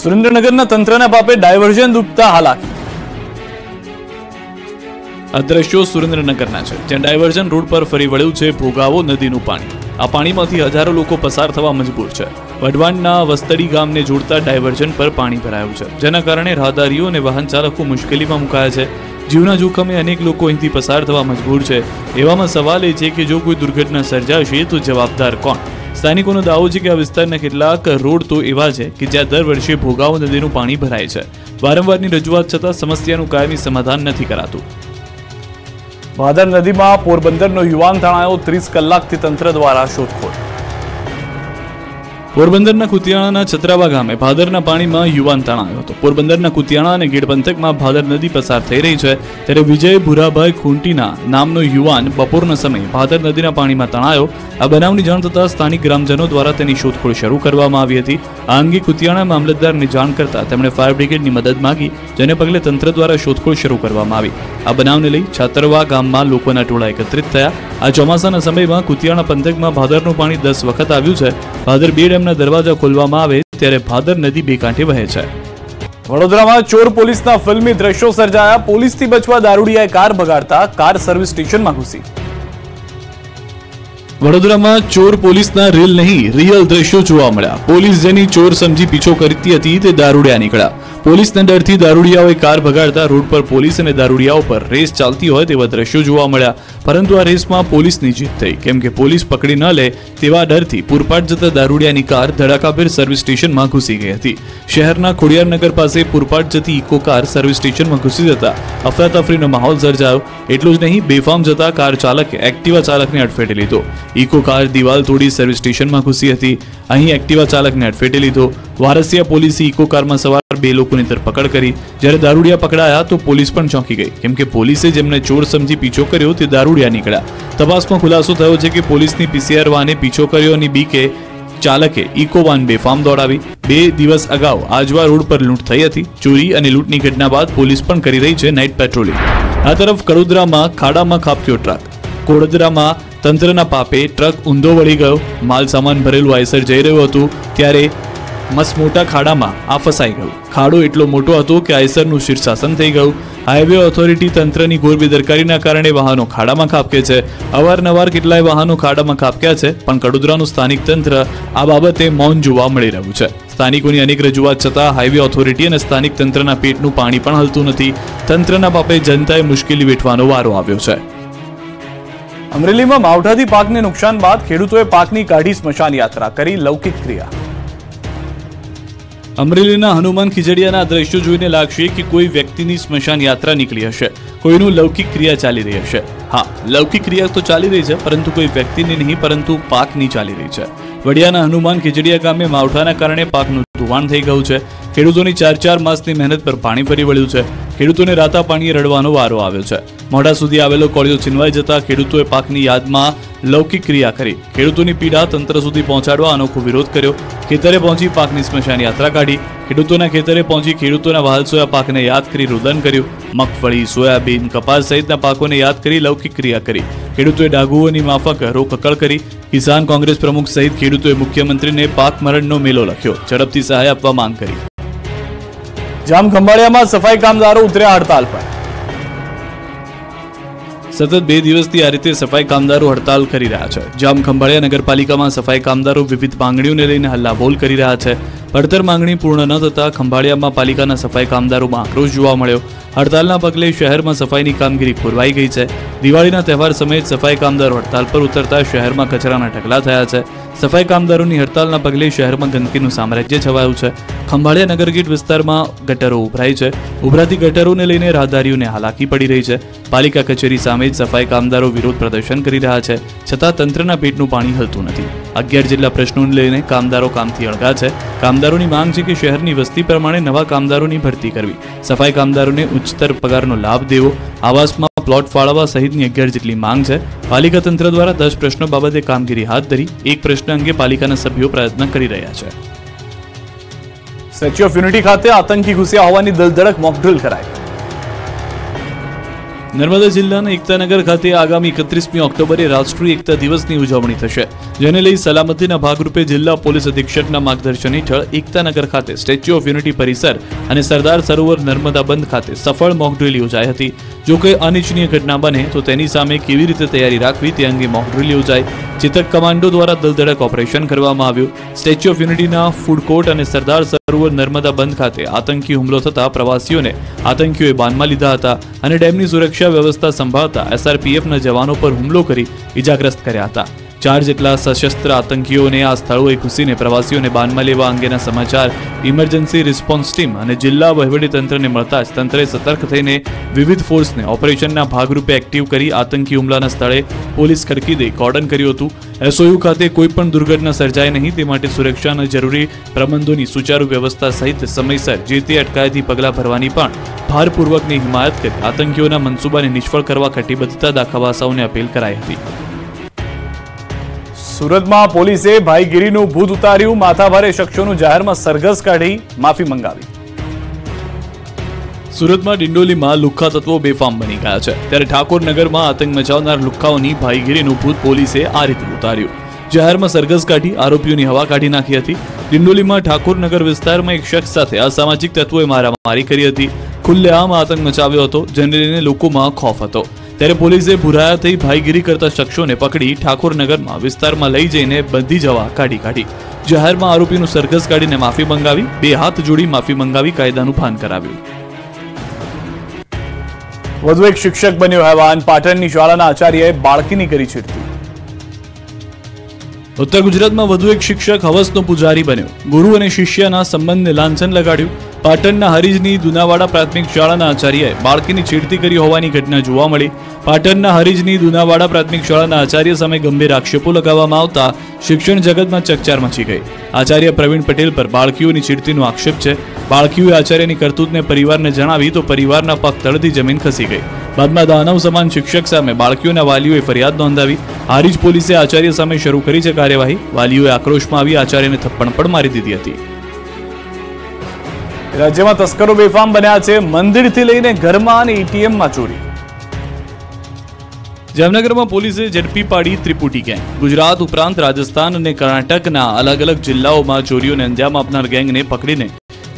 સુરેન્દ્રનગરના તંત્રના પાપે ડાયવર્ઝન ડૂબતા હાલાકી. આ દ્રશ્યો સુરેન્દ્રનગરના છે, જ્યાં ડાયવર્ઝન રોડ પર ફરી વળ્યું છે ભોગાવો નદીનું પાણી. આ પાણીમાંથી હજારો લોકો પસાર થવા મજબૂર છે. વઢવાણના વસ્તડી ગામને જોડતા ડાયવર્ઝન પર પાણી ભરાયું છે, જેના કારણે રાહદારીઓ અને વાહન ચાલકો મુશ્કેલીમાં મુકાયા છે. જીવના જોખમે અનેક લોકો અહીંથી પસાર થવા મજબૂર છે. એવામાં સવાલ એ છે કે જો કોઈ દુર્ઘટના સર્જાશે તો જવાબદાર કોણ? સ્થાનિકોનો દાવો છે કે આ વિસ્તારના કેટલાક રોડ તો એવા છે કે જ્યાં દર વર્ષે ભોગાવો નદીનું પાણી ભરાય છે. વારંવારની રજૂઆત છતાં સમસ્યાનું કાયમી સમાધાન નથી કરાતું. ભાદર નદીમાં પોરબંદરનો યુવાન તણાયો ત્રીસ કલાકથી તંત્ર દ્વારા શોધખોળ. પોરબંદરના કુતિયાણાના છત્રાવા ગામે ભાદરના પાણીમાં યુવાન તણાયો હતો. પોરબંદરના કુતિયાણા અને ગીડ પંથકમાં ભાદર નદી પસાર થઈ રહી છે ત્યારે વિજય ભુરાભાઈ ખૂંટીના નામનો યુવાન બપોરના સમયે ભાદર નદીના પાણીમાં તણાયો. આ બનાવની જાણ થતાં સ્થાનિક ગ્રામજનો દ્વારા તેની શોધખોળ શરૂ કરવામાં આવી હતી. આ અંગે કુતિયાણા મામલતદારને જાણ કરતા તેમણે ફાયર બ્રિગેડની મદદ માંગી, જેને પગલે તંત્ર દ્વારા શોધખોળ શરૂ કરવામાં આવી. આ બનાવને લઈ છાતરવા ગામમાં લોકોના ટોળા એકત્રિત થયા. આ ચોમાસાના સમયમાં કુતિયાણા પંથકમાં ભાદરનું પાણી દસ વખત આવ્યું છે. ભાદર બે ડેમના દરવાજા ખોલવામાં આવે ત્યારે ભાદર નદી બે કાંઠે વહે છે. વડોદરામાં ચોર પોલીસના ફિલ્મી દ્રશ્યો સર્જાયા. પોલીસથી બચવા દારૂડિયાએ કાર બગાડતા કાર સર્વિસ સ્ટેશનમાં ઘૂસી. વડોદરામાં ચોર પોલીસના રીલ નહીં રિયલ દ્રશ્યો જોવા મળ્યા. પોલીસ જેની ચોર સમજી પીછો કરતી હતી તે દારૂડિયા નીકળ્યા. પોલીસના ડરથી દારૂડિયાઓએ કાર ભગાડતા રોડ પર પોલીસ અને દારૂડિયાઓ પર રેસ ચાલતી હોય તેવા દ્રશ્યો જોવા મળ્યા. પરંતુ આ રેસમાં પોલીસની જીત થઈ. કેમ કે પોલીસ પકડી ન લે તેવા ડરથી પૂરપાટ જતા દારૂડિયાની કાર ધડાકાભેર સર્વિસ સ્ટેશનમાં ઘૂસી ગઈ હતી. શહેરના ખોડિયારનગર પાસે પૂરપાટ જતી ઇકો કાર સર્વિસ સ્ટેશનમાં ઘૂસી જતા અફરાતફરીનો માહોલ સર્જાયો. એટલું જ નહીં, બેફામ જતા કાર ચાલકે એક્ટિવા ચાલકને અડફેટે લીધો. ઇકો કાર દિવાલ તોડી સર્વિસ સ્ટેશનમાં ઘૂસી હતી. અહીં એક્ટિવા ચાલકને અડફેટે લીધો. વારસિયા પોલીસે ઇકો કારમાં સવાર બે લોકોની ધરપકડ કરી. જ્યારે દારૂડિયા પકડાયા તો પોલીસ પણ ચોંકી ગઈ. કેમ કે પોલીસે જેમને ચોર સમજી પીછો કર્યો તે દારૂડિયા નીકળ્યા. તપાસમાં ખુલાસો થયો છે કે પોલીસની પીસીઆર વાને પીછો કર્યો અને બીકે ચાલકે ઇકો વાન બેફામ દોડાવી. બે દિવસ અગાઉ આજવા રોડ પર લૂંટ થઈ હતી. ચોરી અને લૂંટની ઘટના બાદ પોલીસ પણ કરી રહી છે નાઇટ પેટ્રોલિંગ. આ તરફ કડોદરામાં ખાડામાં ખાબક્યો ટ્રક. કોડદરામાં તંત્રના પાપે ટ્રક ઊંધો વળી ગયો. માલ સામાન ભરેલું આયસર જઈ રહ્યું હતું. ત્યારે મસ્ત મોટા ખાડામાં આ ફસાઈ ગયું. ખાડો એટલો મોટો હતો કે આયસરનું શીર્ષાસન થઈ ગયું. હાઈવે ઓથોરિટી તંત્રની ઘોર બેદરકારીના કારણે વાહનો ખાડામાં ખાબકે છે. અવારનવાર કેટલાય વાહનો ખાડામાં ખાબક્યા છે, પણ કડોદરાનું સ્થાનિક તંત્ર આ બાબતે મૌન જોવા મળી રહ્યું છે. સ્થાનિકોની અનેક રજૂઆત છતાં હાઈવે ઓથોરિટી અને સ્થાનિક તંત્રના પેટનું પાણી પણ હલતું નથી. તંત્રના બાપે જનતાએ મુશ્કેલી વેઠવાનો વારો આવ્યો છે. અમરેલીમાં માવઠાથી પાકને નુકસાન બાદ ખેડૂતોએ પાકની કાઢી સ્મશાન યાત્રા કરી લૌકિક ક્રિયા. અમરેલીના હનુમાન ખીજડીયાના દ્રશ્યો જોઈને લાગશે કે કોઈ વ્યક્તિની સ્મશાન યાત્રા નીકળી હશે. કોઈનું લૌકિક ક્રિયા ચાલી રહી હશે. હા, લૌકિક ક્રિયા તો ચાલી રહી છે, પરંતુ કોઈ વ્યક્તિની નહીં, પરંતુ પાકની ચાલી રહી છે. વડિયાના હનુમાન ખીજડીયા ગામે માવઠાના કારણે પાકનું ધોવાણ થઈ ગયું છે. ખેડૂતોની ચાર ચાર માસની મહેનત પર પાણી ફરી વળ્યું છે. ખેડૂતોને રાતા પાણીએ રડવાનો વારો આવ્યો છે. મોઢા સુધી આવેલો કોળિયો છીનવાઈ જતા ખેડૂતોએ પાકની યાદમાં લૌકિક ક્રિયા કરી. ખેડૂતોની પીડા તંત્ર સુધી પહોંચાડવા અનોખો વિરોધ કર્યો. ખેતરે પહોંચી પાકની સ્મશાન યાત્રા કાઢી. ખેડૂતોના ખેતરે પહોંચી ખેડૂતોના વહાલ સોયા પાકને યાદ કરી રુદન કર્યું. મગફળી, સોયાબીન, કપાસ સહિતના પાકોને યાદ કરી લૌકિક ક્રિયા કરી. ખેડૂતોએ ડાઘુઓની માફક રોકકળ કરી. કિસાન કોંગ્રેસ પ્રમુખ સહિત ખેડૂતોએ મુખ્યમંત્રીને પાક મરણનો મેલો લખ્યો. ઝડપથી સહાય આપવા માંગ કરી. જામ ખંભાળિયામાં સફાઈ કામદારો ઉતર્યા હડતાલ પર. સતત બે દિવસથી આ રીતે સફાઈ કામદારો હડતાલ કરી રહ્યા છે. જામ ખંભાળિયા નગરપાલિકામાં સફાઈ કામદારો વિવિધ માંગણીઓને લઈને હલ્લાબોલ કરી રહ્યા છે. પડતર માંગણી પૂર્ણ ન થતા ખંભાળિયામાં પાલિકાના સફાઈ કામદારોમાં આક્રોશ જોવા મળ્યો. હડતાલના પગલે શહેરમાં સફાઈની કામગીરી ખોરવાઈ ગઈ છે. દિવાળીના તહેવાર સમયે સફાઈ કામદારો હડતાલ પર ઉતરતા શહેરમાં કચરાના ઢગલા થયા છે. સફાઈ કામદારોની હડતાલના પગલે શહેરમાં ગંદકીનું સામ્રાજ્ય છવાયું છે. ખંભાળિયા નગરગીટ વિસ્તારમાં ગટરો ઉભરાઈ છે. ઉભરાતી ગટરોને લઈને રાહદારીઓને હાલાકી પડી રહી છે. પાલિકા કચેરી સામે જ સફાઈ કામદારો વિરોધ પ્રદર્શન કરી રહ્યા છે. છતાં તંત્રના પેટનું પાણી હલતું નથી. અગિયાર જેટલા પ્રશ્નોને લઈને કામદારો કામથી અળગા છે. કામદારોની માંગ છે કે શહેરની વસ્તી પ્રમાણે નવા કામદારોની ભરતી કરવી. સફાઈ કામદારોને ઉચ્ચતર પગારનો લાભ દેવો. આવાસમાં પ્લોટ ફાળવવા સહિતની અગિયાર જેટલી માંગ છે. પાલિકા તંત્ર દ્વારા દસ પ્રશ્નો બાબતે કામગીરી હાથ ધરી એક પ્રશ્ન અંગે પાલિકાના સભ્યો પ્રયત્ન કરી રહ્યા છે. સ્ટેચ્યુ ઓફ યુનિટી ખાતે આતંકી ઘૂસ્યા હોવાની દલધડક મોકડ્રિલ કરાઈ. નર્મદા જિલ્લાના એકતાનગર ખાતે આગામી એકત્રીસમી ઓક્ટોબરે રાષ્ટ્રીય એકતા દિવસની ઉજવણી થશે. જેને લઈ સલામતીના ભાગરૂપે જિલ્લા પોલીસ અધિક્ષકના માર્ગદર્શન હેઠળ એકતાનગર ખાતે સ્ટેચ્યુ ઓફ યુનિટી પરિસર અને સરદાર સરોવર નર્મદા બંધ ખાતે સફળ મોકડ્રીલ યોજાઈ હતી. જો કે અનિચ્છનીય ઘટના બને, તો તેની સામે કેવી રીતે તૈયારી રાખવી તે અંગે મોકડ્રીલ યોજાઈ. ચેતક કમાન્ડો દ્વારા દલદડક ઓપરેશન કરવામાં આવ્યું. સ્ટેચ્યુ ઓફ યુનિટીના ફૂડ કોર્ટ અને સરદાર સરોવર નર્મદા બંધ ખાતે આતંકી હુમલો થતા પ્રવાસીઓને આતંકીઓએ બાનમાં લીધા હતા અને ડેમની સુરક્ષા વ્યવસ્થા સંભાળતા એસઆરપીએફના જવાનો પર હુમલો કરી ઇજાગ્રસ્ત કર્યા હતા. ચાર જેટલા સશસ્ત્ર આતંકીઓને આ સ્થળોએ ઘૂસીને પ્રવાસીઓને બાનમાં લેવા અંગેના સમાચાર ઇમરજન્સી રિસ્પોન્સ ટીમ અને જિલ્લા વહીવટીતંત્રને મળતા જ તંત્રે સતર્ક થઈને વિવિધ ફોર્સને ઓપરેશનના ભાગરૂપે એક્ટિવ કરી આતંકી હુમલાના સ્થળે પોલીસ ખડકી દઈ કોર્ડન કર્યું હતું. એસઓયુ ખાતે કોઈ પણ દુર્ઘટના સર્જાય નહીં, તે માટે સુરક્ષાના જરૂરી પ્રબંધોની સુચારુ વ્યવસ્થા સહિત સમયસર જે તે અટકાયતી પગલાં ભરવાની પણ ભારપૂર્વકની હિમાયત કરી આતંકીઓના મનસૂબાને નિષ્ફળ કરવા કટિબદ્ધતા દાખવવા સૌને અપીલ કરાઈ હતી. સુરતમાં પોલીસે ભાઈગીરીનું ભૂત ઉતાર્યું, માથાભારે શખ્સોનું જાહેરમાં સરઘસ કાઢી માફી મંગાવી. સુરતમાં ડિંડોલીમાં લુખ્ખા તત્વો બેફામ બની ગયા છે. ત્યારે ઠાકોરનગરમાં આતંક મચાવનાર લુખ્ખાઓની ભાઈગીરીનું ભૂત પોલીસે આ રીતે ઉતાર્યું. જાહેરમાં સરઘસ કાઢી આરોપીઓની હવા કાઢી નાખી હતી. ડિંડોલીમાં ઠાકોરનગર વિસ્તારમાં એક શખ્સ સાથે અસામાજિક તત્વોએ મારામારી કરી હતી. ખુલ્લેઆમ આતંક મચાવ્યો હતો. જેને લઈને લોકોમાં ખોફ હતો. ત્યારે પોલીસે ભુરાયા થઈ ભાઈગીરી કરતા શખ્સોને પકડી ઠાકોરનગરમાં વિસ્તારમાં લઈ જઈને બંધી જવા કાઢી કાઢી. જાહેરમાં આરોપીનું સરઘસ કાઢીને માફી મંગાવી બે હાથ જોડી માફી મંગાવી કાયદાનું ભાન કરાવ્યું. વધુ એક શિક્ષક બન્યો હેવાન. પાટણની શાળાના આચાર્યએ બાળકીની કરી છેડતી. ઉત્તર ગુજરાતમાં વધુ એક શિક્ષક હવસનો પૂજારી બન્યો. ગુરુ અને શિષ્યના સંબંધને લાંછન લગાડ્યું. પાટણના હરીજની દુનાવાડા પ્રાથમિક શાળાના આચાર્યએ બાળકીની છેડતી કરી હોવાની ઘટના જોવા મળી. પાટણના હરીજની દુનાવાડા પ્રાથમિક શાળાના આચાર્ય સામે ગંભીર આક્ષેપો લગાવવામાં આવતા શિક્ષણ જગતમાં ચકચાર મચી ગઈ. આચાર્ય પ્રવીણ પટેલ પર બાળકીઓની છેડતીનો આક્ષેપ છે. બાળકીઓએ આચાર્યની કરતૂતને પરિવારને જણાવી તો પરિવારના પગ તળથી જમીન ખસી ગઈ. બાદમાં દાનવ સમાન શિક્ષક સામે બાળકીઓના વાલીઓએ ફરિયાદ નોંધાવી. હારીજ પોલીસે આચાર્ય સામે શરૂ કરી છે કાર્યવાહી. વાલીઓએ આક્રોશમાં આવી આચાર્યને થપ્પણ પણ મારી દીધી હતી. રાજ્યમાં તસ્કરો બેફામ બન્યા છે. મંદિરથી લઈને ઘરમાં અને એટીએમમાં ચોરી. જામનગરમાં પોલીસે ઝડપી પાડી ત્રિપુટી ગેંગ. ગુજરાત ઉપરાંત રાજસ્થાન અને કર્ણાટકના અલગ અલગ જિલ્લાઓમાં ચોરીઓને અંજામ આપનાર ગેંગને પકડીને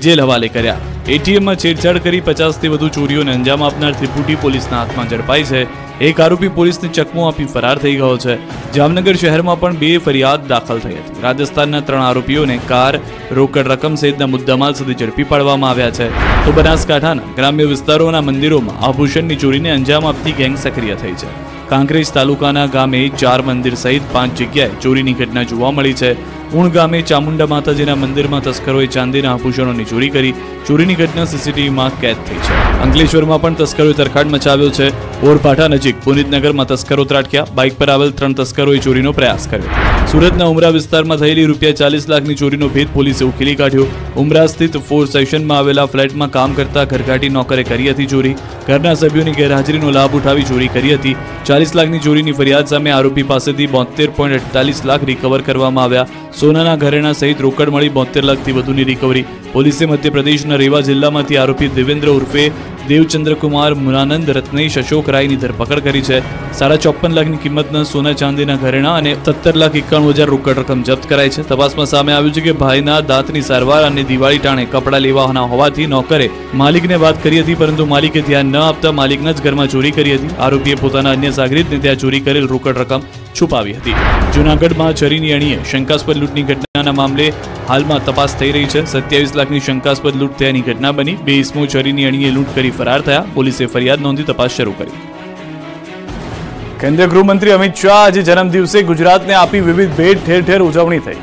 જેલ હવાલે કર્યા. એટીએમમાં છેડછાડ કરી પચાસથી વધુ ચોરીઓને અંજામ આપનાર ત્રિપુટી પોલીસના હાથમાં ઝડપાઈ છે. એક આરોપી પોલીસને ચકમો આપી ફરાર થઈ ગયો છે. જામનગર શહેરમાં પણ બે ફરિયાદ દાખલ થઈ હતી. રાજસ્થાનના ત્રણ આરોપીઓને કાર, રોકડ રકમ સહિતના મુદ્દામાલ સુધી ઝડપી પાડવામાં આવ્યા છે. તો બનાસકાંઠાના ગ્રામ્ય વિસ્તારોના મંદિરોમાં આભૂષણની ચોરીને અંજામ આપતી ગેંગ સક્રિય થઈ છે. કાંકરેજ તાલુકાના ગામે ચાર મંદિર સહિત પાંચ જગ્યાએ ચોરીની ઘટના જોવા મળી છે. ઉણ ગામે ચામુંડા માતાજીના મંદિરમાં તસ્કરોએ ચાંદીના આભૂષણોની ચોરી કરી. ચોરીની ઘટના સીસીટીવીમાં કેદ થઈ છે. અંકલેશ્વરમાં પણ તસ્કરોએ તરખાટ મચાવ્યો છે. ઓરપાઠા નજીક પુનિતનગરમાં તસ્કરો ત્રાટક્યા. બાઇક પર આવેલ ત્રણ તસ્કરોએ ચોરીનો પ્રયાસ કર્યો. સુરતના ઉમરા વિસ્તારમાં થયેલી રૂપિયા ચાલીસ લાખની ચોરીનો ભેદ પોલીસે ઉકેલી કાઢ્યો. ઉમરા સ્થિત ફોર સેશનમાં આવેલા ફ્લેટમાં કામ કરતા ઘરઘાટી નોકરે કરી હતી ચોરી. ઘરના સભ્યોની ગેરહાજરીનો લાભ ઉઠાવી ચોરી કરી હતી. ચાલીસ લાખની ચોરીની ફરિયાદ સામે આરોપી પાસેથી બોતેર પોઈન્ટ અડતાલીસ લાખ રિકવર કરવામાં આવ્યા. સોનાના ઘરેણા સહિત રોકડ મળી બોતેર લાખથી વધુની રિકવરી પોલીસે મધ્યપ્રદેશના રેવા જિલ્લામાંથી આરોપી દેવેન્દ્ર ઉર્ફે દેવચંદ્રકુમાર મુનાનંદ રત્નેશ અશોક રાયની ધરપકડ કરી છે. સાડા ચોપન લાખની કિંમતના સોના ચાંદીના ઘરેણા અને સત્તર લાખ એકાણું હજાર રોકડ રકમ જપ્ત કરાઈ છે. તપાસમાં સામે આવ્યું છે કે ભાઈના દાંતની સારવાર અને દિવાળી ટાણે કપડાં લેવાના હોવાથી નોકરે માલિકને વાત કરી હતી, પરંતુ માલિકે ધ્યાન ન આપતા માલિકના જ ઘરમાં ચોરી કરી હતી. આરોપીએ પોતાના અન્ય સાગરીતને ત્યાં ચોરી કરેલ રોકડ રકમ છુપાવી હતી. જૂનાગઢમાં છરીની અણીએ શંકાસ્પદ લૂંટની ઘટનાના મામલે હાલમાં તપાસ થઈ રહી છે. સત્યાવીસ લાખની શંકાસ્પદ લૂંટ થયાની ઘટના બની. બે ઇસમો છરીની અણીએ લૂંટ કરી ફરાર થયા. પોલીસે ફરિયાદ નોંધી તપાસ શરૂ કરી. કેન્દ્રીય ગૃહમંત્રી અમિત શાહ આજે જન્મદિવસે ગુજરાતને આપી વિવિધ ભેટ ઠેર ઠેર ઉજવણી થઈ.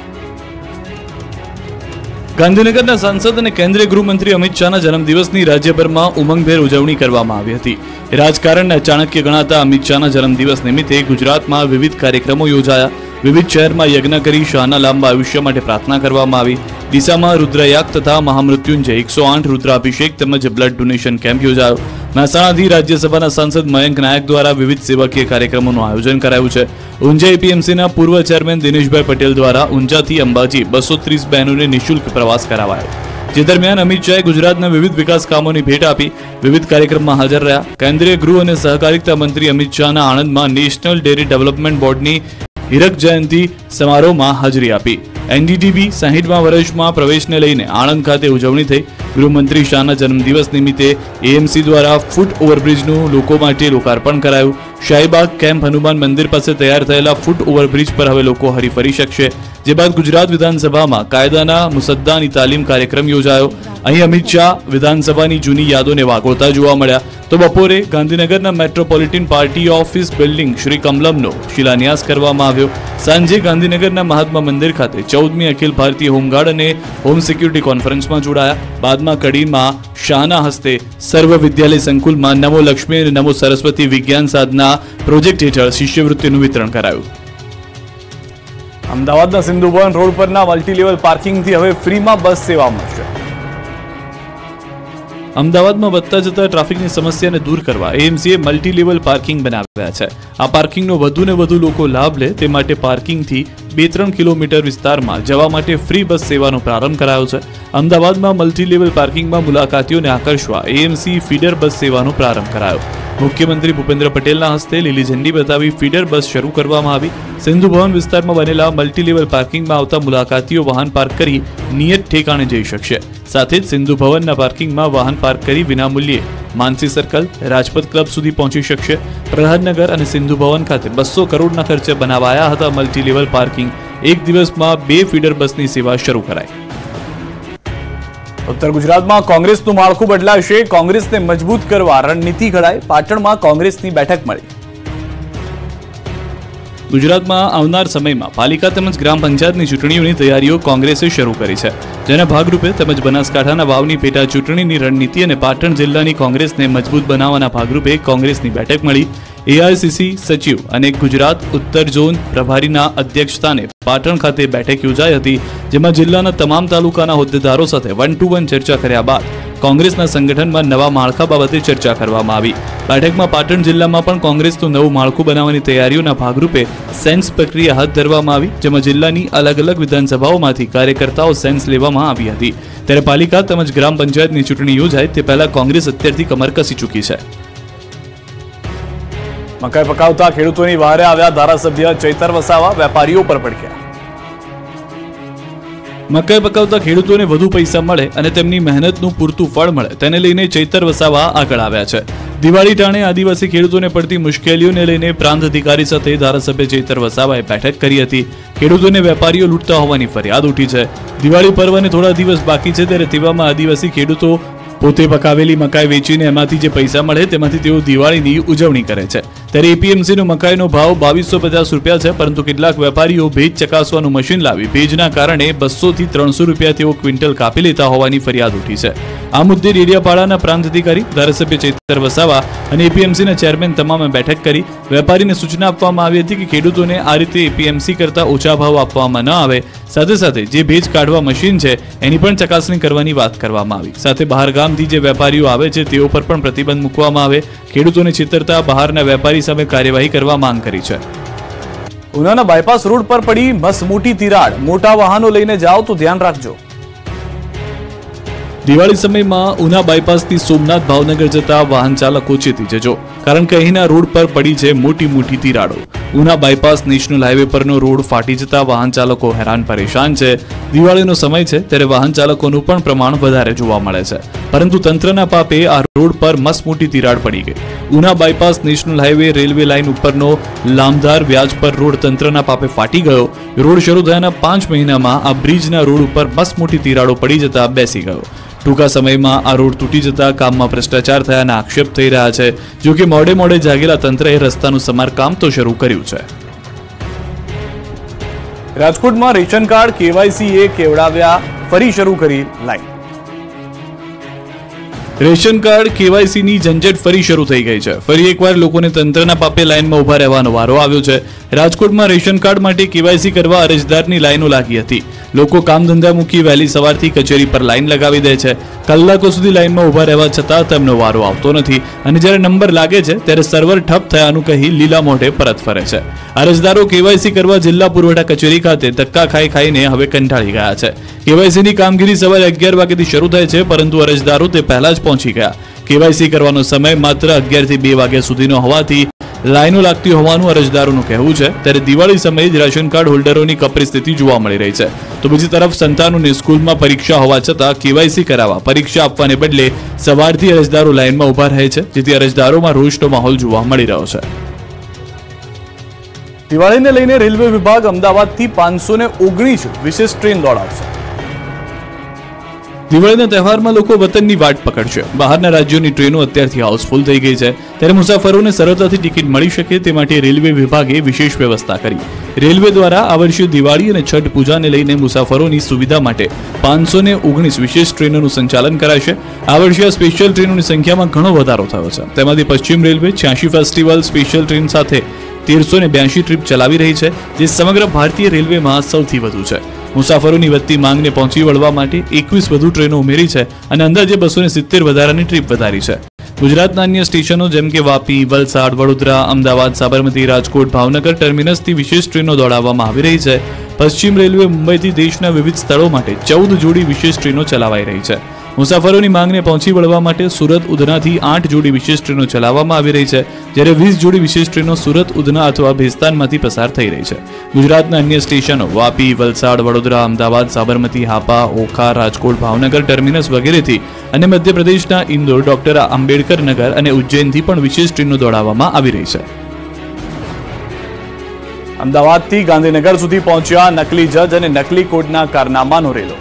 ગાંધીનગરના સાંસદ અને કેન્દ્રીય ગૃહમંત્રી અમિત શાહના જન્મદિવસની રાજ્યભરમાં ઉમંગભેર ઉજવણી કરવામાં આવી હતી. રાજકારણના ચાણક્ય ગણાતા અમિત શાહના જન્મદિવસ નિમિત્તે ગુજરાતમાં વિવિધ કાર્યક્રમો યોજાયા. વિવિધ શહેરમાં યજ્ઞ કરી શાહના લાંબા આયુષ્ય માટે પ્રાર્થના કરવામાં આવી. દિશામાં રુદ્રયાગ તથા મહામૃત્યુંજય એકસો આઠ રુદ્રાભિષેક તેમજ બ્લડ ડોનેશન કેમ્પ યોજાયો. મહેસાણાથી રાજ્યસભાના સાંસદ મયંક નાયક દ્વારા વિવિધ સેવાકીય કાર્યક્રમોનું આયોજન કરાયું છે. ઊંઝા એપીએમસીના પૂર્વ ચેરમેન દિનેશભાઈ પટેલ દ્વારા ઊંઝાથી અંબાજી બસો ત્રીસ બહેનોને નિઃશુલ્ક પ્રવાસ કરાવાયો. જે દરમિયાન અમિત શાહે ગુજરાતના વિવિધ વિકાસ કામોની ભેટ આપી વિવિધ કાર્યક્રમમાં હાજર રહ્યા. કેન્દ્રીય ગૃહ અને સહકારિતા મંત્રી અમિત શાહના આણંદમાં નેશનલ ડેરી ડેવલપમેન્ટ બોર્ડની હીરક જયંતિ સમારોહમાં હાજરી આપી. એનડીટીબી સાહીઠમાં વર્ષમાં પ્રવેશને લઈને આણંદ ખાતે ઉજવણી થઈ. ગૃહમંત્રી શાહના જન્મદિવસ નિમિત્તે એએમસી દ્વારા ફૂટ ઓવરબ્રિજનું લોકો માટે લોકાર્પણ કરાયું. શાહીબાગ કેમ્પ હનુમાન મંદિર પાસે તૈયાર થયેલા ફૂટ ઓવરબ્રિજ પર હવે લોકો હરીફરી શકશે. જે બાદ ગુજરાત વિધાનસભામાં કાયદાના મુસદ્દાની તાલીમ કાર્યક્રમ યોજાયો. અહીં અમિત શાહ વિધાનસભાની જૂની યાદોને વાગોળતા જોવા મળ્યા. તો બપોરે ગાંધીનગરના metropolitan party office building Shri કમલમનો શિલાન્યાસ કરવામાં આવ્યો. સાંજે ગાંધીનગરના મહાત્મા મંદિર ખાતે ચૌદમી અખિલ ભારતીય હોમગાર્ડ અને હોમ સિક્યુરિટી કોન્ફરન્સમાં જોડાયા. બાદમાં કડીમાં શાહના હસ્તે સર્વ વિદ્યાલય સંકુલમાં નમો લક્ષ્મી અને નમો સરસ્વતી વિજ્ઞાન સાધના પ્રોજેક્ટ હેઠળ શિષ્યવૃત્તિનું વિતરણ કરાયું. અમદાવાદના સિંધુભવન રોડ પરના મલ્ટીલેવલ પાર્કિંગથી હવે ફ્રીમાં બસ સેવા મળશે. અમદાવાદમાં વધતા જતા ટ્રાફિકની સમસ્યાને દૂર કરવા એએમસીએ મલ્ટી લેવલ પાર્કિંગ બનાવ્યા છે. આ પાર્કિંગનો વધુને વધુ લોકો લાભ લે તે માટે પાર્કિંગથી બે ત્રણ કિલોમીટર વિસ્તારમાં જવા માટે ફ્રી બસ સેવાનો પ્રારંભ કરાયો છે. અમદાવાદમાં મલ્ટી લેવલ પાર્કિંગમાં મુલાકાતીઓને આકર્ષવા એએમસી ફીડર બસ સેવાનો પ્રારંભ કરાયો. મુખ્યમંત્રી ભૂપેન્દ્ર પટેલના હસ્તે લીલી ઝંડી બતાવી ફીડર બસ શરૂ કરવામાં આવી. સિંધુ ભવન વિસ્તારમાં બનેલા મલ્ટી લેવલ પાર્કિંગમાં આવતા મુલાકાતીઓ વાહન પાર્ક કરી નિયત ઠેકાણે જઈ શકશે. સાથે જ સિંધુ ભવનના પાર્કિંગમાં વાહન પાર્ક કરી વિનામૂલ્યે માનસી સર્કલ રાજપથ ક્લબ સુધી પહોંચી શકશે. પ્રહલાદનગર અને સિંધુ ભવન ખાતે બસો કરોડના ખર્ચે બનાવાયા હતા મલ્ટી લેવલ પાર્કિંગ એક દિવસમાં બે ફીડર બસની સેવા શરૂ કરાઈ. ઉત્તર ગુજરાતમાં કોંગ્રેસનું માળખું બદલાશે કોંગ્રેસને મજબૂત કરવા રણનીતિ ઘડાઈ. પાટણમાં કોંગ્રેસની બેઠક મળી. ગુજરાતમાં આવનાર સમયમાં પાલિકા તેમજ ગ્રામ પંચાયતની ચૂંટણીઓની તૈયારીઓ કોંગ્રેસે શરૂ કરી છે. જેના ભાગરૂપે તેમજ બનાસકાંઠાના વાવની પેટા ચૂંટણીની રણનીતિ અને પાટણ જિલ્લાની કોંગ્રેસને મજબૂત બનાવવાના ભાગરૂપે કોંગ્રેસની બેઠક મળી. એઆઈસીસી સચિવ અને ગુજરાત ઉત્તર ઝોન પ્રભારીના અધ્યક્ષસ્થાને પાટણ ખાતે બેઠક યોજાઈ હતી, જેમાં જિલ્લાના તમામ તાલુકાના હોદ્દેદારો સાથે વન ટુ વન ચર્ચા કર્યા બાદ કોંગ્રેસના સંગઠનમાં નવા માળખા બાબતે ચર્ચા કરવામાં આવી. બેઠકમાં પાટણ જિલ્લામાં પણ કોંગ્રેસનું નવું માળખું બનાવવાની તૈયારીઓના ભાગરૂપે સેન્સ પ્રક્રિયા હાથ ધરવામાં આવી, જેમાં જિલ્લાની અલગ અલગ વિધાનસભાઓમાંથી કાર્યકર્તાઓ સેન્સ લેવામાં આવી હતી. ત્યારે પાલિકા તેમજ ગ્રામ પંચાયતની ચૂંટણી યોજાય, તે પહેલા કોંગ્રેસ અત્યારથી કમર કસી ચૂકી છે. મકાઈ પકાવતા ખેડૂતોની વારે આવ્યા ધારાસભ્ય ચૈતર વસાવા વેપારીઓ પર પડક્યા મકાઈ પકાવતા ખેડૂતોને વધુ પૈસા મળે અને તેમની મહેનતનું પૂરતું ફળ મળે, તેને લઈને ચૈતર વસાવા આગળ આવ્યા છે. દિવાળી ટાણે આદિવાસી ખેડૂતોને પડતી મુશ્કેલીઓને લઈને પ્રાંત અધિકારી સાથે ધારાસભ્ય ચૈતર વસાવાએ બેઠક કરી હતી. ખેડૂતોને વેપારીઓ લૂંટતા હોવાની ફરિયાદ ઉઠી છે. દિવાળી પર્વને થોડા દિવસ બાકી છે ત્યારે તેવામાં આદિવાસી ખેડૂતો પોતે પકાવેલી મકાઈ વેચીને એમાંથી જે પૈસા મળે તેમાંથી તેઓ દિવાળીની ઉજવણી કરે છે. ત્યારે એપીએમસીનો મકાઈનો ભાવ બાવીસો પચાસ રૂપિયા છે, પરંતુ કેટલાક વેપારીઓ ભેજ ચકાસવાનું મશીન લાવી ભેજના કારણે બસો થી ત્રણસો રૂપિયા તેઓ ક્વિન્ટલ કાપી લેતા હોવાની ફરિયાદ ઉઠી છે. આ મુદ્દે ડેડિયાપાડાના પ્રાંત અધિકારી, ધારાસભ્ય ચેતર વસાવા અને એપીએમસીના ચેરમેન તમામે બેઠક કરી વેપારીને સૂચના આપવામાં આવી હતી કે ખેડૂતોને આ રીતે એપીએમસી કરતા ઓછા ભાવ આપવામાં ન આવે. સાથે સાથે જે ભેજ કાઢવા મશીન છે, એની પણ ચકાસણી કરવાની વાત કરવામાં આવી. સાથે બહારગામથી જે વેપારીઓ આવે છે, તેઓ પર પણ પ્રતિબંધ મૂકવામાં આવે. ખેડૂતોને છેતરતા બહારના વેપારી સામે કાર્યવાહી કરવા માંગ કરી છે. ઉનાના બાયપાસ રોડ પર પડી મસ મોટી તિરાડ. મોટા વાહનો લઈને જાઓ તો ધ્યાન રાખજો. દિવાળી સમયમાં ઉના બાયપાસથી સોમનાથ ભાવનગર જતા વાહન ચાલકો ચેતી જજો. કારણ કે અહીંના રોડ પર પડી છે મોટી મોટી તિરાડો. ઉના બાયપાસ નેશનલ હાઈવે પરનો રોડ ફાટી જતા વાહન ચાલકો હેરાન પરેશાન છે. દિવાળીનો સમય છે ત્યારે વાહન ચાલકોનું પણ પ્રમાણ વધારે જોવા મળે છે. પરંતુ તંત્રના પાપે આ રોડ પર મસ્ત મોટી તિરાડ પડી ગઈ. Una bypass national highway railway line ઉપરનો લામધાર વ્યાજ પર રોડ તંત્રના પાપે ફાટી ગયો. રોડ શરૂ થયાના પાંચ મહિનામાં આ બ્રિજના રોડ ઉપર મસ્ત મોટી તિરાડો પડી જતા બેસી ગયો. ટૂંકા સમયમાં આ રોડ તૂટી જતા કામમાં ભ્રષ્ટાચાર થયાના આક્ષેપ થઈ રહ્યા છે. જો કે મોડે મોડે જાગેલા તંત્રએ રસ્તાનું સમારકામ તો શરૂ કર્યું છે. રાજકોટમાં રેશન કાર્ડ કેવાયસી એ કેવડાવ્યા, ફરી શરૂ કરી લાઈન રેશન કાર્ડ કેવાયસીની ઝંઝટ ફરી શરૂ થઈ ગઈ છે. ફરી એકવાર લોકોને તંત્રના પાપે લાઇનમાં ઊભા રહેવાનો વારો આવ્યો છે. રાજકોટમાં રેશન કાર્ડ માટે કેવાયસી કરવા અરજદારની લાઈનો લાગી હતી. લોકો કામ ધંધા મૂકી વહેલી સવારથી કચેરી પર લાઈન લગાવી દે છે. કલાકો સુધી લાઈનમાં ઊભા રહેવા છતાં તેમનો વારો આવતો નથી. અને જ્યારે નંબર લાગે છે, ત્યારે સર્વર ઠપ થયાનું કહી લીલા મોઢે પરત ફરે છે. અરજદારો કેવાયસી કરવા જિલ્લા પુરવઠા કચેરી ખાતે ધક્કા ખાઈ ખાઈને હવે કંટાળી ગયા છે. કેવાયસીની કામગીરી સવારે અગિયાર વાગ્યાથી શરૂ થાય છે, પરંતુ અરજદારો તે પહેલા જ પહોંચી ગયા. કેવાયસી કરવાનો સમય માત્ર અગિયારથી બે વાગ્યા સુધીનો હોવાથી લાઈનો લાગતી હોવાનું અરજદારોનું કહેવું છે. ત્યારે દિવાળી સમયે જ રેશન કાર્ડ હોલ્ડરોની કપરી સ્થિતિ જોવા મળી રહી છે. તો બીજી તરફ સંતાનોની સ્કૂલમાં પરીક્ષા હોવા છતાં કેવાયસી કરાવવા પરીક્ષા આપવાને બદલે સવારથી અરજદારો લાઈનમાં ઊભા રહે છે, જેથી અરજદારોમાં રોષનો માહોલ જોવા મળી રહ્યો છે. દિવાળીને લઈને રેલવે વિભાગ અમદાવાદથી પાંચસો ઓગણીસ વિશેષ ટ્રેન દોડાવશે. દિવાળીના તહેવારમાં લોકો વતનની વાટ પકડશે. બહારના રાજ્યોની ટ્રેનો અત્યારથી હાઉસફુલ થઈ ગઈ છે. ત્યારે મુસાફરોને સરળતાથી ટિકિટ મળી શકે તે માટે રેલવે વિભાગે વિશેષ વ્યવસ્થા કરી. રેલવે દ્વારા આ વર્ષે દિવાળી અને છઠ પૂજાને લઈને મુસાફરોની સુવિધા માટે પાંચસો ને ઓગણીસ વિશેષ ટ્રેનોનું સંચાલન કરાશે. આ વર્ષે આ સ્પેશિયલ ટ્રેનોની સંખ્યામાં ઘણો વધારો થયો છે. તેમાંથી પશ્ચિમ રેલવે છ્યાસી ફેસ્ટિવલ, સ્પેશિયલ ટ્રેન સાથે તેરસો ને બ્યાસી ટ્રીપ ચલાવી રહી છે, જે સમગ્ર ભારતીય રેલવેમાં સૌથી વધુ છે. મુસાફરોની વધતી માંગને પહોંચી વળવા માટે એકવીસ વધુ ટ્રેનો ઉમેરી છે અને અંદાજે બસો ને સિત્તેર વધારાની ટ્રીપ વધારી છે. ગુજરાતના અન્ય સ્ટેશનો જેમ કે વાપી, વલસાડ, વડોદરા, અમદાવાદ, સાબરમતી, રાજકોટ, ભાવનગર ટર્મિનસથી વિશેષ ટ્રેનો દોડાવવામાં આવી રહી છે. પશ્ચિમ રેલવે મુંબઈથી દેશના વિવિધ સ્થળો માટે ચૌદ જોડી વિશેષ ટ્રેનો ચલાવાઈ રહી છે. મુસાફરોની માંગને પહોંચી વળવા માટે સુરત ઉધનાથી આઠ જોડી વિશેષ ટ્રેનો ચલાવવામાં આવી રહી છે, જ્યારે વીસ જોડી વિશેષ ટ્રેનો સુરત ઉધના અથવા ભેસ્તાનમાંથી પસાર થઈ રહી છે. ગુજરાતના અન્ય સ્ટેશનો વાપી, વલસાડ, વડોદરા, અમદાવાદ, સાબરમતી, હાપા, ઓખા, રાજકોટ, ભાવનગર, ટર્મિનસ વગેરેથી અને મધ્યપ્રદેશના ઇન્દોર, ડોક્ટર આંબેડકર નગર અને ઉજ્જૈનથી પણ વિશેષ ટ્રેનો દોડાવવામાં આવી રહી છે. અમદાવાદથી ગાંધીનગર સુધી પહોંચ્યા નકલી જજ અને નકલી કોડના કારનામાનો રેલો.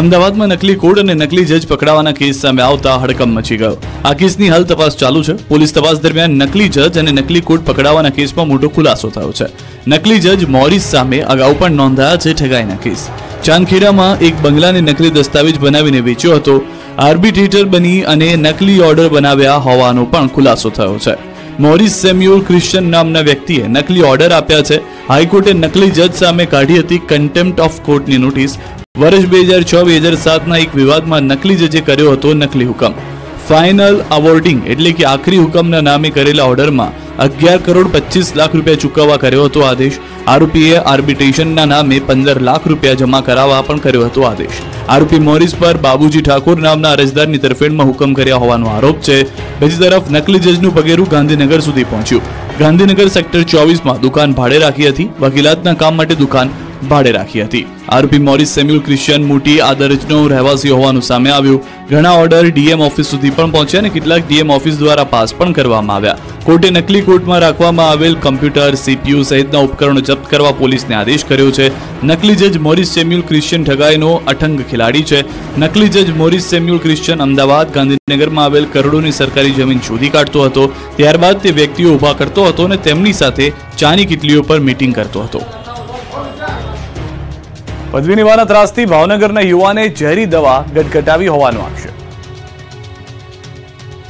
અમદાવાદમાં નકલી કોડ અને નકલી જજ પકડાવાના કેસ સામે આવતા હડકંપ મચી ગયો. આ કેસની હાલ તપાસ ચાલુ છે. પોલીસ તપાસ દરમિયાન નકલી જજ અને નકલી કોડ પકડાવાના કેસમાં મોટો ખુલાસો થયો છે. નકલી જજ મોરિસ સામે અગાઉ પણ નોંધાયા છે ઠગાઈના કેસ. ચાંદખેડામાં એક બંગલાને નકલી દસ્તાવેજ બનાવીને વેચ્યો હતો. આર્બિટ્રેટર બની અને નકલી ઓર્ડર બનાવ્યા હોવાનો પણ ખુલાસો થયો છે. મોરિસ સેમ્યુઅલ ક્રિશ્ચન નામના વ્યક્તિએ નકલી ઓર્ડર આપ્યા છે. હાઈકોર્ટે નકલી જજ સામે કાઢી હતી કન્ટેમ્પ્ટ ઓફ કોર્ટની નોટિસ. વર્ષ બે હજાર છ, બે હજાર સાતના એક વિવાદમાં નકલી જજે કર્યો હતો નકલી હુકમ. ફાઇનલ અવોર્ડિંગ એટલે કે આખરી હુકમના નામે કરેલા ઓર્ડરમાં અગિયાર કરોડ પચીસ લાખ રૂપિયા ચૂકવવા કર્યો હતો આદેશ. આરોપીએ આર્બિટ્રેશનના નામે પંદર લાખ રૂપિયા જમા કરાવવા પણ કર્યો હતો આદેશ. આરોપી મોરિસ પર બાબુજી ઠાકોર નામના અરજદારની તરફેણમાં હુકમ કર્યા હોવાનો આરોપ છે. બીજી તરફ નકલી જજનું પગેરું ગાંધીનગર સુધી પહોંચ્યું. ગાંધીનગર સેક્ટર ચોવીસમાં દુકાન ભાડે રાખી હતી. વકીલાતના કામ માટે દુકાન ભાડે રાખી હતી. આરોપી મોરિસ, સેમ્યુલ ક્રિશ્ચિયન, મોટી આ દરજનો રહેવાસી હોવાનું સામે આવ્યું. ઘણા ઓર્ડર ડીએમ ઓફિસ સુધી પણ પહોંચ્યા અને કેટલાક ડીએમ ઓફિસ દ્વારા પાસ પણ કરવામાં આવ્યા. કોર્ટે નકલી કોર્ટમાં રાખવામાં આવેલ કમ્પ્યુટર, સીપીયુ સહિતના ઉપકરણો જપ્ત કરવા પોલીસને આદેશ કર્યો છે. નકલી જજ મોરિસ, સેમ્યુલ ક્રિશ્ચિયન ઠગાઈનો અઠંગ ખેલાડી છે. નકલી જજ મોરિસ, સેમ્યુલ ક્રિશ્ચિયન અમદાવાદ, ગાંધીનગરમાં આવેલ કરોડોની સરકારી જમીન શોધી કાઢતો હતો. ત્યારબાદ તે વ્યક્તિઓ ઊભા કરતો હતો અને તેમની સાથે ચાની કિટલીઓ પર મીટિંગ કરતો હતો. પદવીનીવાના ત્રાસથી ભાવનગરના યુવાને ઝેરી દવા ગટગટાવી હોવાનો આક્ષેપ.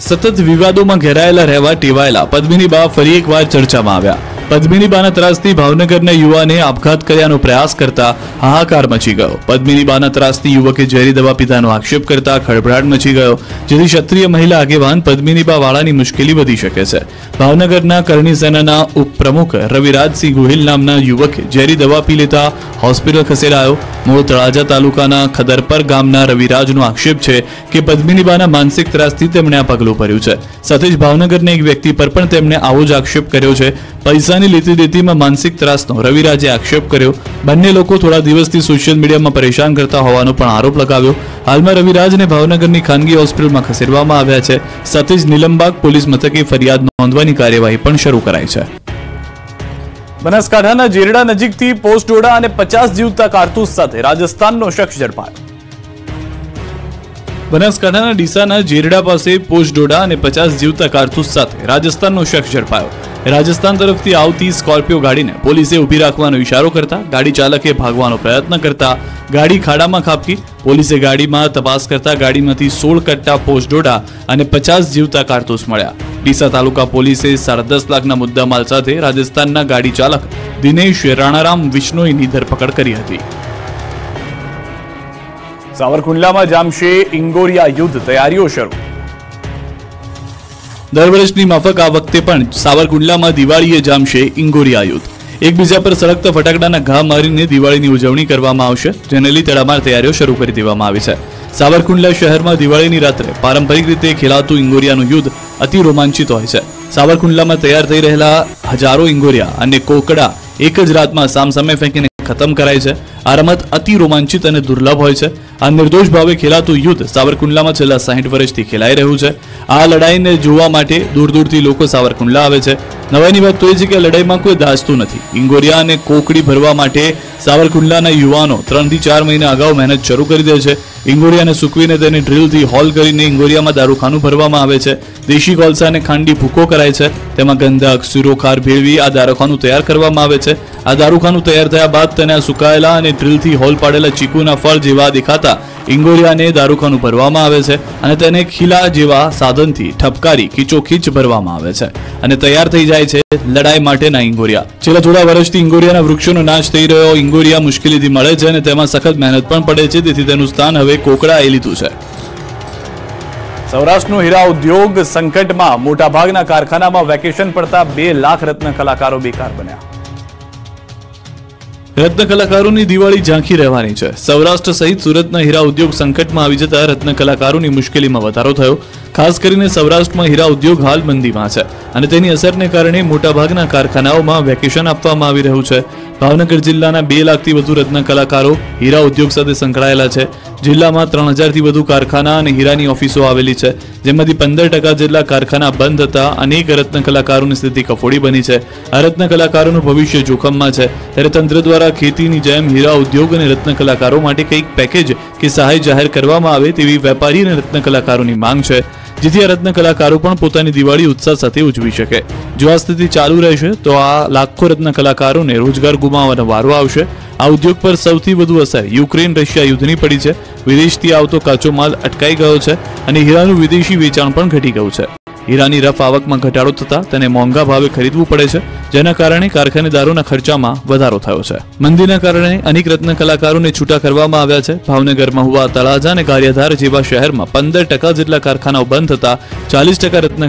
સતત વિવાદોમાં ઘેરાયેલા રહેવા ટેવાયેલા પદ્મિની બા ફરી એકવાર ચર્ચામાં આવ્યા. પદ્મિની ત્રાસથી ભાવનગરના યુવાને આપઘાત કર્યાનો પ્રયાસ કરતા હાહાકાર મચી ગયો. પદ્મિની ત્રાસથી યુવકે ઝેરી દવા પીધાનો આક્ષેપ કરતા ખળભળાટ મચી ગયો, જેથી ક્ષત્રિય મહિલા આગેવાન પદ્મિની બા વાળાની મુશ્કેલી વધી શકે છે. ભાવનગરના કરણી સેનાના ઉપપ્રમુખ રવિરાજસિંહ ગોહિલ નામના યુવકે ઝેરી દવા પી લેતા હોસ્પિટલ ખસેડાયો. મૂળ તળાજા તાલુકાના ખદરપર ગામના રવિરાજનો આક્ષેપ છે કે પદ્મિનીબાના માનસિક ત્રાસથી તેમણે આ પગલું ભર્યું છે. સાથે જ ભાવનગરના એક વ્યક્તિ પર પણ તેમણે આવો જ આક્ષેપ કર્યો છે. પૈસાની લેતી દેતીમાં માનસિક ત્રાસનો. રવિરાજે આક્ષેપ કર્યો, બંને લોકો થોડા દિવસથી સોશિયલ મીડિયામાં પરેશાન કરતા હોવાનો પણ આરોપ લગાવ્યો. હાલમાં રવિરાજને ભાવનગરની ખાનગી હોસ્પિટલમાં ખસેડવામાં આવ્યા છે. સાથે જ નીલમબાગ પોલીસ મથકે ફરિયાદ નોંધવાની કાર્યવાહી પણ શરૂ કરાઈ છે. બનાસકાંઠાના જેરડા નજીકથી પોસ્ટ ડોડા અને પચાસ જીવતા કારતૂસ સાથે રાજસ્થાનનો શખ્સ ઝડપાયો. બનાસકાંઠાના ડીસાના જેરડા પાસે પોસ્ટડોડા અને પચાસ જીવતા કારતૂસ સાથે રાજસ્થાનનો શખ્સ ઝડપાયો. રાજસ્થાન તરફથી આવતી સ્કોર્પિયો ગાડીને પોલીસે ઊભી રાખવાનો ઇશારો કરતા ગાડી ચાલકે ભાગવાનો પ્રયત્ન કરતા ગાડી ખાડામાં ખાબકી પોલીસે ગાડીમાં તપાસ કરતા ગાડીમાંથી સોળ કટ્ટા પોસ્ટડોડા અને પચાસ જીવતા કારતૂસ મળ્યા. ડીસા તાલુકા પોલીસે સાડા દસ લાખના મુદ્દામાલ સાથે રાજસ્થાનના ગાડી ચાલક દિનેશ રાણારામ વિશ્નોઈની ધરપકડ કરી હતી. સાવરકુંડલામાં જામશે ઇંગોરિયા યુદ્ધ તૈયારીઓ શરૂ. દર વર્ષની માફક આ વખતે પણ સાવરકુંડલામાં દિવાળીએ જામશે ઇંગોરિયા યુદ્ધ. એકબીજા પર સળગતા ફટાકડાના ઘા મારીને દિવાળીની ઉજવણી કરવામાં આવશે, જેને લઈ તડામાર તૈયારીઓ શરૂ કરી દેવામાં આવી છે. સાવરકુંડલા શહેરમાં દિવાળીની રાત્રે પારંપરિક રીતે ખેલાતું ઇંગોરિયાનું યુદ્ધ અતિ રોમાંચિત હોય છે. સાવરકુંડલામાં તૈયાર થઈ રહેલા હજારો ઇંગોરિયા અને કોકડા એક જ રાતમાં સામસામે ફેંકીને ખતમ કરાય છે. આ રમત અતિ રોમાંચિત અને દુર્લભ હોય છે. આ નિર્દોષ ભાવે ખેલાતું યુદ્ધ સાવરકુંડલામાં છેલ્લા સાહીઠ વર્ષથી ખેલાઈ રહ્યું છે. આ લડાઈને જોવા માટે દૂર દૂરથી લોકો સાવરકુંડલા આવે છે. નવાઈની વાત તો એ છે કે લડાઈમાં કોઈ દાઝતું નથી. ઇંગોરિયા અને કોકડી ભરવા માટે સાવરકુંડલાના યુવાનો ત્રણથી ચાર મહિના અગાઉ મહેનત શરૂ કરી દે છે. ઇંગોરિયાને સૂકવીને તેને ડ્રીલથી હોલ કરીને ઇંગોરિયામાં દારૂખાનું ભરવામાં આવે છે. દેશી કોલસાને ખાંડી ભૂકો કરાય છે. તેમાં ગંધક, સુરોખાર ભેળવી આ દારૂખાનું તૈયાર કરવામાં આવે છે. આ દારૂખાનું તૈયાર થયા બાદ તેને સુકાયેલા અને ડ્રીલથી હોલ પાડેલા ચીકુના ફળ જેવા દેખાતા ઇંગોરિયાને દારૂખાનું ભરવામાં આવે છે અને તેને ખીલા જેવા સાધનથી ઠપકારી ખીચોખીચ ભરવામાં આવે છે અને તૈયાર થઈ જાય છે લડાઈ માટેના ઇંગોરિયા. છેલ્લા થોડા વર્ષથી ઇંગોરિયાના વૃક્ષોનો નાશ થઈ રહ્યો, ઇંગોરિયા મુશ્કેલીથી મળે છે અને તેમાં સખત મહેનત પણ પડે છે, તેથી તેનું સ્થાન હવે કોકડાએ લીધું છે. સૌરાષ્ટ્રનો હીરા ઉદ્યોગ સંકટમાં મોટાભાગના કારખાનામાં વેકેશન પડતા બે લાખ રત્ન કલાકારો બેકાર બન્યા. રત્ન કલાકારોની દિવાળી ઝાંખી રહેવાની છે. સૌરાષ્ટ્ર સહિત સુરતના હીરા ઉદ્યોગ સંકટમાં આવી જતા રત્ન કલાકારોની મુશ્કેલીમાં વધારો થયો. ખાસ કરીને સૌરાષ્ટ્રમાં હીરા ઉદ્યોગ હાલ મંદીમાં છે. અને તેની અસરને કારણે મોટાભાગના કારખાનાઓમાં વેકેશન આપવામાં આવી રહ્યું છે. ભાવનગર જિલ્લાના બે લાખથી વધુ રત્ન કલાકારો હીરા ઉદ્યોગ સાથે સંકળાયેલા છે. જિલ્લામાં ત્રણ હજારથી વધુ કારખાના અને હીરાની ઓફિસો આવેલી છે. જેમાંથી પંદર ટકા જેટલા કારખાના બંધ હતા. અનેક રત્ન કલાકારોની સ્થિતિ કફોડી બની છે. આ રત્ન કલાકારોનું ભવિષ્ય જોખમમાં છે. ત્યારે તંત્ર દ્વારા ખેતીની જેમ હીરા ઉદ્યોગ અને રત્ન કલાકારો માટે કંઈક પેકેજ કે સહાય જાહેર કરવામાં આવે તેવી વેપારી અને રત્ન કલાકારોની માંગ છે. જેથી આ રત્ન કલાકારો પણ પોતાની દિવાળી ઉત્સાહ સાથે ઉજવી શકે. જો આ સ્થિતિ ચાલુ રહેશે, તો આ લાખો રત્ન કલાકારોને રોજગાર ગુમાવવાનો વારો આવશે. આ ઉદ્યોગ પર સૌથી વધુ અસર યુક્રેન રશિયા યુદ્ધની પડી છે. વિદેશથી આવતો કાચો માલ અટકાઈ ગયો છે અને હીરાનું વિદેશી વેચાણ પણ ઘટી ગયું છે. હીરાની રફ આવકમાં ઘટાડો થતા તેને મોંઘા ભાવે ખરીદવું પડે છે, જેના કારણે કારખાનેદારોના ખર્ચામાં વધારો થયો છે. મંદીના કારણે અનેક રત્ન કલાકારોને છૂટા કરવામાં આવ્યા છે. ભાવનગર મહુવા તળાજા અને ગારિયાધાર જેવા શહેરમાં પંદર ટકા જેટલા કારખાનાઓ બંધ થતા ચાલીસ ટકા રત્ન